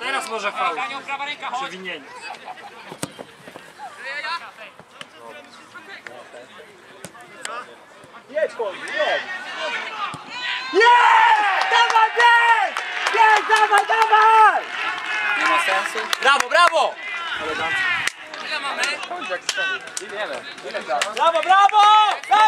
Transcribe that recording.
Teraz może faul. Przewinienie. Jedź, Koli, jedź! Jest! Dawaj, jedź! Jedź, dawaj, dawaj! Nie ma sensu. Brawo, brawo! Ile mamy? Ile? Ile Brawo, brawo! brawo!